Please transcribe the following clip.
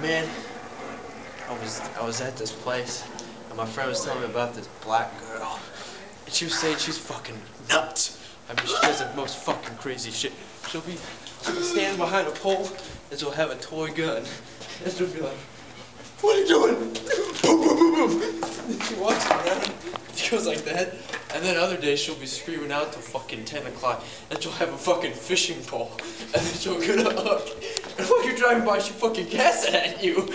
Man, I was I was at this place, and my friend was telling me about this black girl, and she was saying she's fucking nuts. I mean, she does the most fucking crazy shit. She'll be she'll be standing behind a pole, and she'll have a toy gun, and she'll be like, "What are you doing?" Boom, boom, boom, boom. And she walks around, she goes like that, and then other days she'll be screaming out till fucking 10 o'clock, and she'll have a fucking fishing pole, and then she'll get a hook, driving by, she fucking it at you.